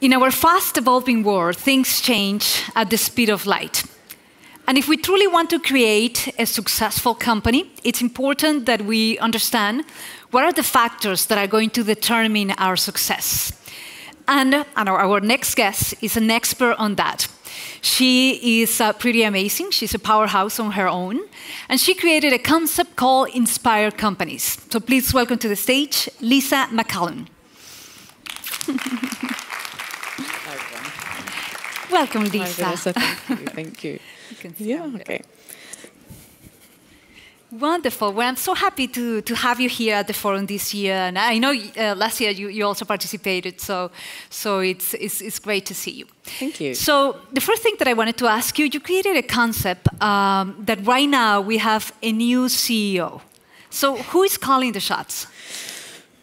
In our fast evolving world, things change at the speed of light. And if we truly want to create a successful company, it's important that we understand what are the factors that are going to determine our success. And, and our, next guest is an expert on that. She is uh, pretty amazing. She's a powerhouse on her own. And she created a concept called Inspire Companies. So please welcome to the stage Lisa MacCallum. welcome, Lisa. Hi, Vanessa. Thank you. Thank you. you yeah, okay. Wonderful. Well, I'm so happy to, to have you here at the forum this year. And I know uh, last year you, you also participated, so, so it's, it's, it's great to see you. Thank you. So, the first thing that I wanted to ask you you created a concept um, that right now we have a new CEO. So, who is calling the shots?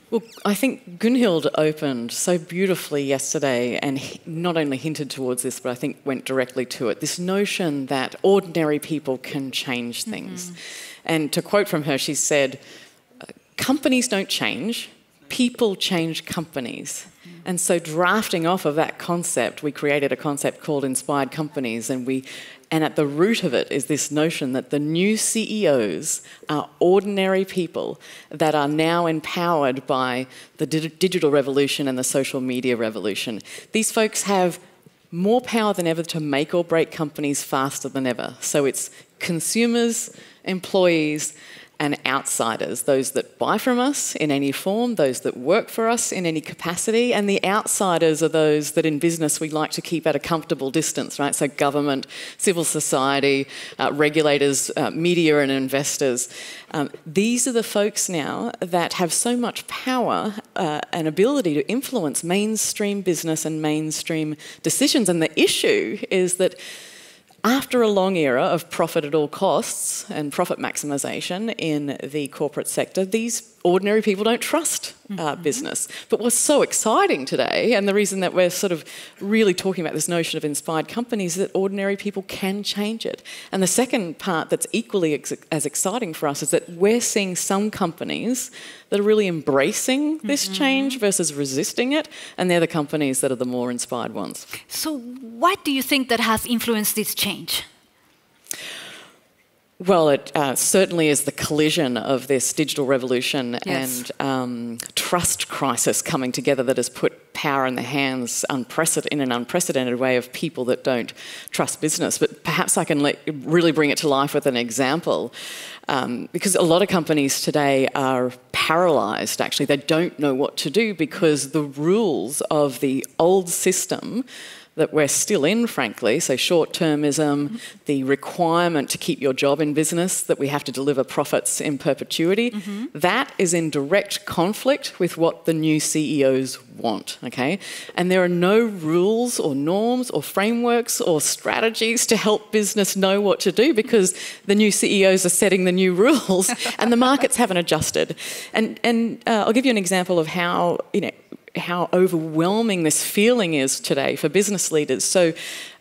Well, I think Gunhild opened so beautifully yesterday and not only hinted towards this, but I think went directly to it this notion that ordinary people can change things. Mm-hmm. And to quote from her, she said, Companies don't change, people change companies. Mm-hmm. And so, drafting off of that concept, we created a concept called Inspired Companies, and we and at the root of it is this notion that the new CEOs are ordinary people that are now empowered by the digital revolution and the social media revolution. These folks have more power than ever to make or break companies faster than ever. So it's consumers, employees, and outsiders, those that buy from us in any form, those that work for us in any capacity, and the outsiders are those that in business we like to keep at a comfortable distance, right? So, government, civil society, uh, regulators, uh, media, and investors. Um, these are the folks now that have so much power uh, and ability to influence mainstream business and mainstream decisions. And the issue is that after a long era of profit at all costs and profit maximisation in the corporate sector, these ordinary people don't trust uh, mm-hmm. business. But what's so exciting today, and the reason that we're sort of really talking about this notion of inspired companies, is that ordinary people can change it. And the second part that's equally ex- as exciting for us is that we're seeing some companies that are really embracing this mm-hmm. change versus resisting it, and they're the companies that are the more inspired ones. So, what do you think that has influenced this change? Well, it uh, certainly is the collision of this digital revolution yes. and um, trust crisis coming together that has put power in the hands unprecedented, in an unprecedented way of people that don't trust business. But perhaps I can let, really bring it to life with an example. Um, because a lot of companies today are paralysed, actually. They don't know what to do because the rules of the old system that we're still in, frankly. So, short termism, mm-hmm. the requirement to keep your job in business, that we have to deliver profits in perpetuity, mm-hmm. that is in direct conflict with what the new CEOs want. Okay? And there are no rules or norms or frameworks or strategies to help business know what to do because the new CEOs are setting the new rules and the markets haven't adjusted. And, and uh, I'll give you an example of how, you know, how overwhelming this feeling is today for business leaders. So,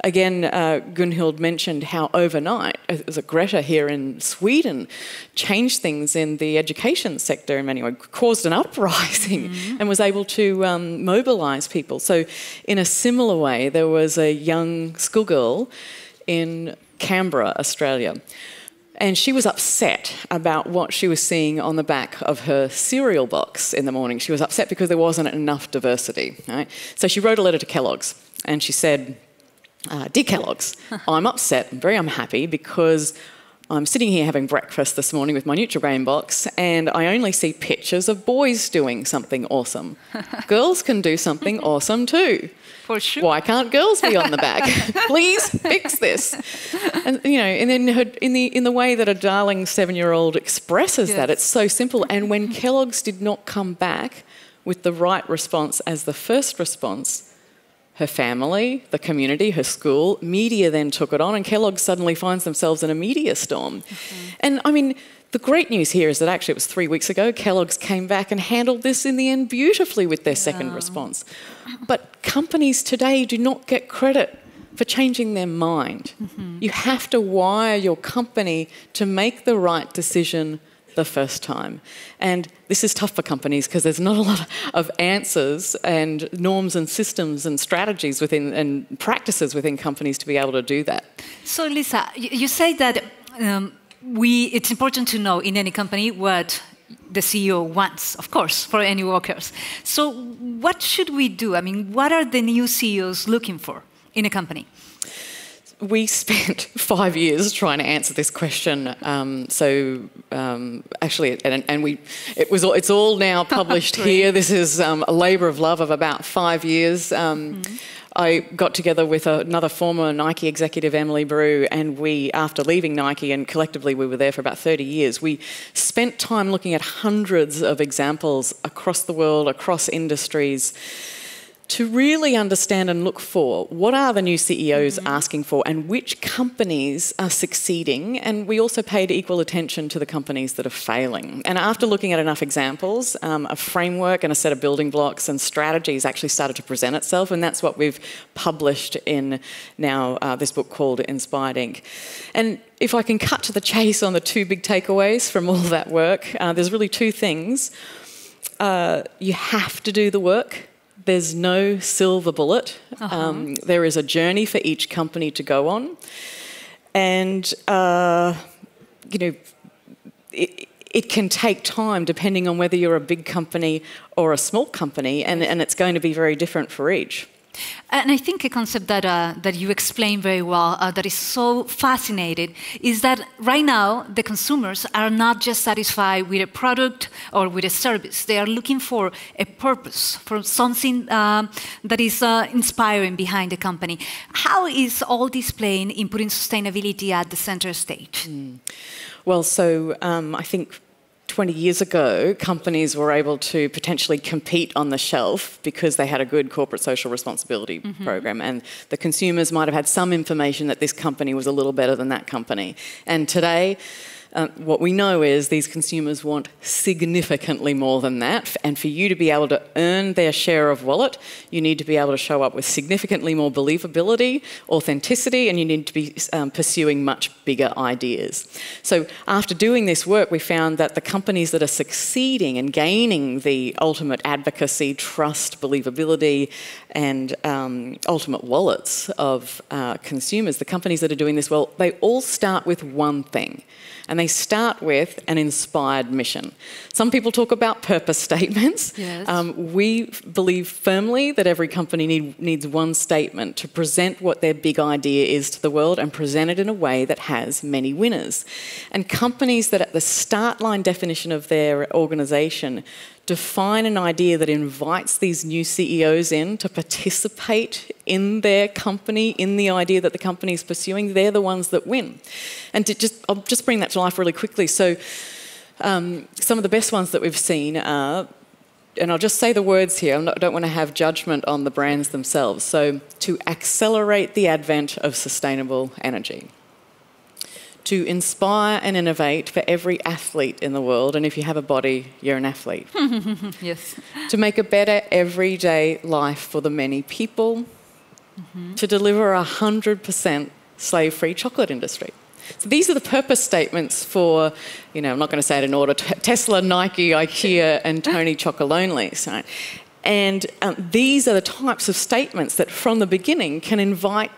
again, uh, Gunhild mentioned how overnight, as a Greta here in Sweden, changed things in the education sector in many ways, caused an uprising, mm-hmm. and was able to um, mobilise people. So, in a similar way, there was a young schoolgirl in Canberra, Australia and she was upset about what she was seeing on the back of her cereal box in the morning. She was upset because there wasn't enough diversity. Right? So she wrote a letter to Kellogg's and she said, uh, Dear Kellogg's, I'm upset and very unhappy because I'm sitting here having breakfast this morning with my Nutrigrain box, and I only see pictures of boys doing something awesome. Girls can do something awesome too. For sure. Why can't girls be on the back? Please fix this. And you know, and then her, in the in the way that a darling seven-year-old expresses yes. that, it's so simple. And when Kellogg's did not come back with the right response as the first response, her family, the community, her school, media then took it on, and Kellogg suddenly finds themselves in a media storm. Mm-hmm. And I mean, the great news here is that actually it was three weeks ago, Kellogg's came back and handled this in the end beautifully with their yeah. second response. But companies today do not get credit for changing their mind. Mm-hmm. You have to wire your company to make the right decision the first time. And this is tough for companies because there's not a lot of answers and norms and systems and strategies within and practices within companies to be able to do that. So, Lisa, you say that um, we, it's important to know in any company what the CEO wants, of course, for any workers. So, what should we do? I mean, what are the new CEOs looking for in a company? We spent five years trying to answer this question. Um, so um, actually, and, and, we it was it's all now published here. This is um, a labour of love of about five years. Mm. I got together with another former Nike executive, Emily Brew, and we, after leaving Nike, and collectively we were there for about 30 years, we spent time looking at hundreds of examples across the world, across industries to really understand and look for what are the new CEOs mm-hmm. asking for and which companies are succeeding. And we also paid equal attention to the companies that are failing. And after looking at enough examples, um, a framework and a set of building blocks and strategies actually started to present itself. And that's what we've published in now uh, this book called Inspired Inc. And if I can cut to the chase on the two big takeaways from all that work, uh, there's really two things. Uh, you have to do the work there's no silver bullet. Uh-huh. Um, there is a journey for each company to go on. And, uh, you know, it, it can take time depending on whether you're a big company or a small company, and, and it's going to be very different for each. And I think a concept that, uh, that you explain very well, uh, that is so fascinating, is that right now the consumers are not just satisfied with a product or with a service. They are looking for a purpose, for something uh, that is uh, inspiring behind the company. How is all this playing in putting sustainability at the center stage? Mm. Well, so um, I think 20 years ago, companies were able to potentially compete on the shelf because they had a good corporate social responsibility mm-hmm. program, and the consumers might have had some information that this company was a little better than that company. And today, uh, what we know is these consumers want significantly more than that. And for you to be able to earn their share of wallet, you need to be able to show up with significantly more believability, authenticity, and you need to be um, pursuing much bigger ideas. So, after doing this work, we found that the companies that are succeeding and gaining the ultimate advocacy, trust, believability, and um, ultimate wallets of uh, consumers, the companies that are doing this well, they all start with one thing and they start with an inspired mission. Some people talk about purpose statements. Yes. Um, we believe firmly that every company need, needs one statement to present what their big idea is to the world and present it in a way that has many winners. And companies that at the start line definition of their organisation define an idea that invites these new CEOs in to participate in their company, in the idea that the company is pursuing, they're the ones that win. And just, I'll just bring that to life really quickly. So, um, some of the best ones that we've seen are, and I'll just say the words here, I don't want to have judgment on the brands themselves. So, to accelerate the advent of sustainable energy to inspire and innovate for every athlete in the world. And if you have a body, you're an athlete. yes. To make a better everyday life for the many people. Mm-hmm. To deliver a 100% slave free chocolate industry. So these are the purpose statements for, you know, I'm not going to say it in order Tesla, Nike, IKEA, and Tony Chocolonely. So, and um, these are the types of statements that from the beginning can invite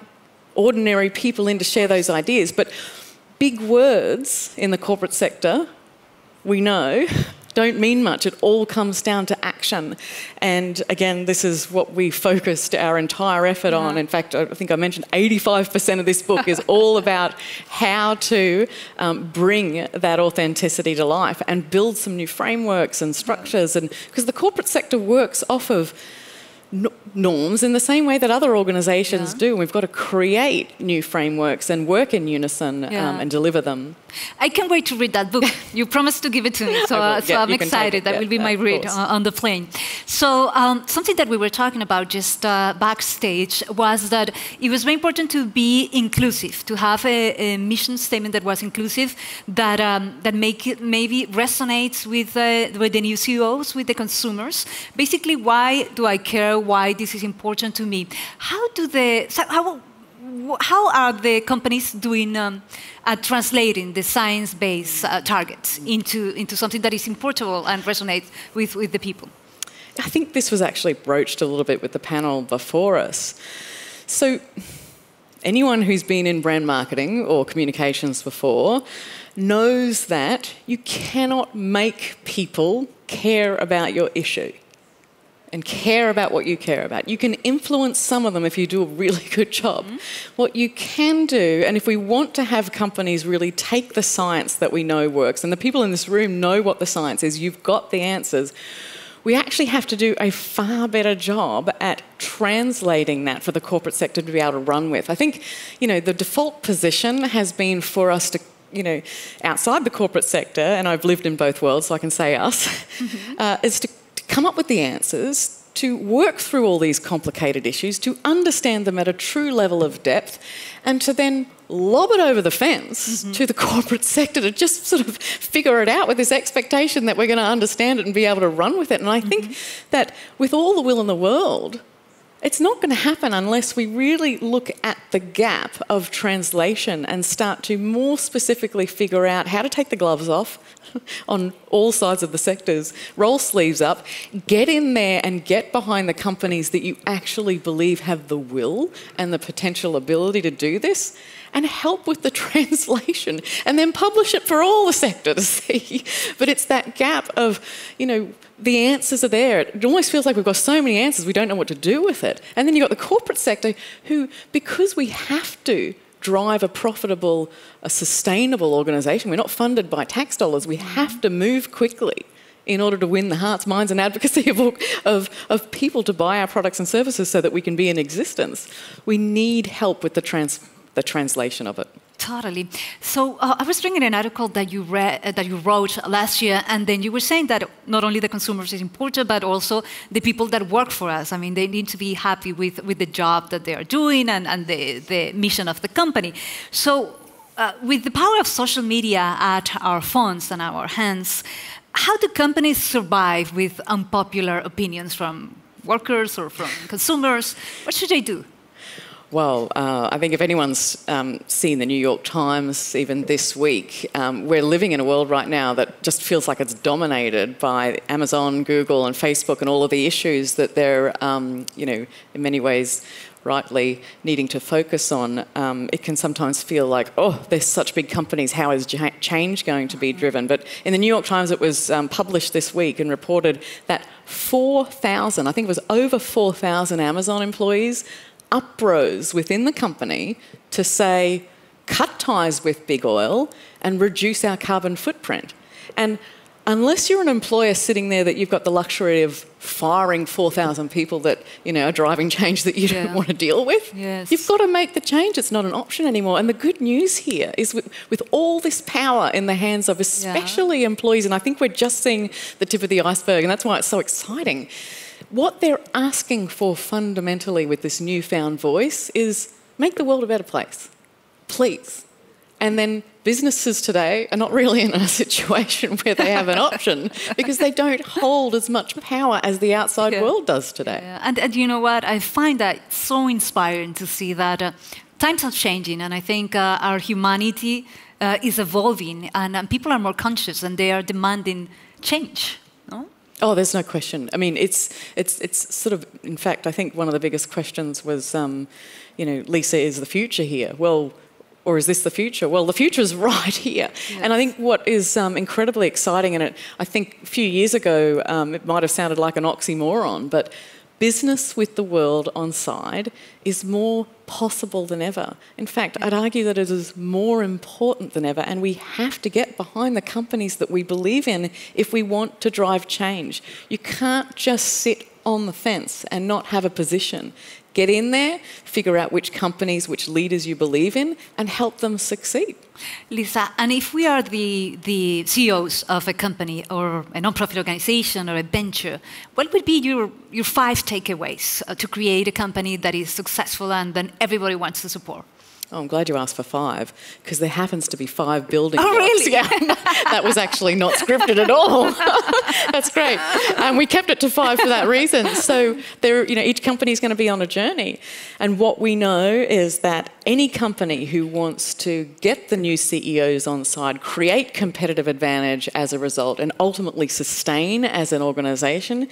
ordinary people in to share those ideas. But big words in the corporate sector, we know, don't mean much. It all comes down to action. And again, this is what we focused our entire effort yeah. on. In fact, I think I mentioned 85% of this book is all about how to um, bring that authenticity to life and build some new frameworks and structures. And because the corporate sector works off of norms in the same way that other organisations yeah. do. We've got to create new frameworks and work in unison um, yeah. um, and deliver them. I can't wait to read that book. you promised to give it to me, so, uh, so yeah, I'm excited. That will be my read on the plane. So um, something that we were talking about just uh, backstage was that it was very important to be inclusive, to have a, a mission statement that was inclusive, that um, that make it maybe resonates with uh, with the new CEOs, with the consumers. Basically, why do I care? Why this is important to me? How do the how how are the companies doing um, at translating the science-based uh, targets into, into something that is importable and resonates with, with the people? I think this was actually broached a little bit with the panel before us. So, anyone who's been in brand marketing or communications before knows that you cannot make people care about your issue and care about what you care about. You can influence some of them if you do a really good job. Mm-hmm. What you can do, and if we want to have companies really take the science that we know works, and the people in this room know what the science is, you've got the answers. We actually have to do a far better job at translating that for the corporate sector to be able to run with. I think, you know, the default position has been for us to you know, outside the corporate sector, and I've lived in both worlds, so I can say us, mm-hmm. uh, is to come up with the answers, to work through all these complicated issues, to understand them at a true level of depth, and to then lob it over the fence mm-hmm. to the corporate sector to just sort of figure it out with this expectation that we're going to understand it and be able to run with it. And I mm-hmm. think that with all the will in the world, it's not going to happen unless we really look at the gap of translation and start to more specifically figure out how to take the gloves off on all sides of the sectors, roll sleeves up, get in there and get behind the companies that you actually believe have the will and the potential ability to do this, and help with the translation, and then publish it for all the sector to see. But it's that gap of, you know, the answers are there. It almost feels like we've got so many answers, we don't know what to do with it. And then you've got the corporate sector who, because we have to drive a profitable, a sustainable organisation, we're not funded by tax dollars, we have to move quickly in order to win the hearts, minds, and advocacy of, of, of people to buy our products and services so that we can be in existence. We need help with the, trans, the translation of it. Totally. So uh, I was reading an article that you read, uh, that you wrote last year, and then you were saying that not only the consumers is important, but also the people that work for us. I mean, they need to be happy with, with the job that they are doing and, and the, the mission of the company. So, uh, with the power of social media at our phones and our hands, how do companies survive with unpopular opinions from workers or from consumers? What should they do? Well, uh, I think if anyone's um, seen the New York Times even this week, um, we're living in a world right now that just feels like it's dominated by Amazon, Google, and Facebook, and all of the issues that they're, um, you know, in many ways rightly needing to focus on. Um, it can sometimes feel like, oh, they're such big companies. How is change going to be driven? But in the New York Times, it was um, published this week and reported that 4,000, I think it was over 4,000 Amazon employees uprose within the company to say, cut ties with big oil and reduce our carbon footprint. And unless you're an employer sitting there that you've got the luxury of firing 4,000 people that you know are driving change that you yeah. don't want to deal with, yes. you've got to make the change. It's not an option anymore. And the good news here is with, with all this power in the hands of especially yeah. employees, and I think we're just seeing the tip of the iceberg, and that's why it's so exciting what they're asking for fundamentally with this newfound voice is make the world a better place, please. And then businesses today are not really in a situation where they have an option because they don't hold as much power as the outside yeah. world does today. Yeah. And, and, you know what? I find that so inspiring to see that uh, times are changing, and I think uh, our humanity uh, is evolving, and, and people are more conscious and they are demanding change. Oh, there's no question. I mean, it's it's it's sort of. In fact, I think one of the biggest questions was, um, you know, Lisa, is the future here? Well, or is this the future? Well, the future is right here. Yes. And I think what is um, incredibly exciting, and it, I think a few years ago um, it might have sounded like an oxymoron, but business with the world on side is more possible than ever. In fact, I'd argue that it is more important than ever, and we have to get behind the companies that we believe in if we want to drive change. You can't just sit on the fence and not have a position. Get in there, figure out which companies, which leaders you believe in, and help them succeed. Lisa, and if we are the, the CEOs of a company or a nonprofit organization or a venture, what would be your, your five takeaways uh, to create a company that is successful and then everybody wants to support? Oh, I'm glad you asked for five because there happens to be five building oh, blocks. really? Yeah, that was actually not scripted at all. That's great, and we kept it to five for that reason. So there, you know, each company is going to be on a journey, and what we know is that any company who wants to get the new CEOs on side, create competitive advantage as a result, and ultimately sustain as an organisation,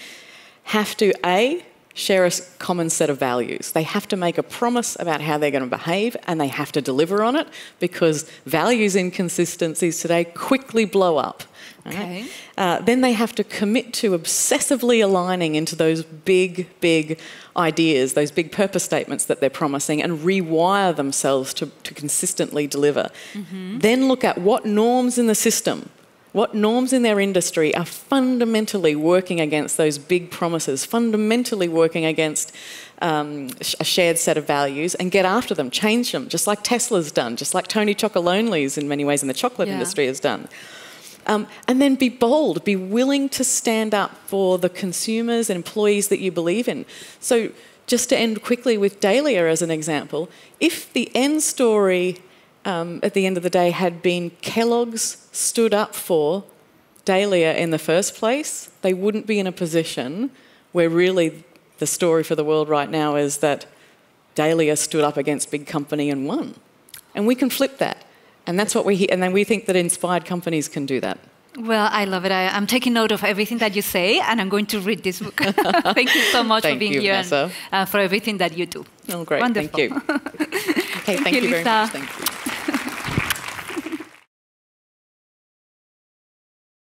have to a share a common set of values. They have to make a promise about how they're going to behave and they have to deliver on it because values inconsistencies today quickly blow up. Okay. Right? Uh, then they have to commit to obsessively aligning into those big, big ideas, those big purpose statements that they're promising, and rewire themselves to, to consistently deliver. Mm-hmm. Then look at what norms in the system what norms in their industry are fundamentally working against those big promises, fundamentally working against um, a shared set of values, and get after them, change them, just like Tesla's done, just like Tony Chocolonely's in many ways in the chocolate yeah. industry has done. Um, and then be bold, be willing to stand up for the consumers and employees that you believe in. So, just to end quickly with Dahlia as an example, if the end story um, at the end of the day had been Kellogg's stood up for Dahlia in the first place, they wouldn't be in a position where really the story for the world right now is that Dahlia stood up against big company and won. And we can flip that. And that's what we and then we think that inspired companies can do that. Well, I love it. I, am taking note of everything that you say, and I'm going to read this book. Thank you so much for being you, here and uh, for everything that you do. Oh, great. Wonderful. Thank you. okay, thank, thank you, you very much. Thank you.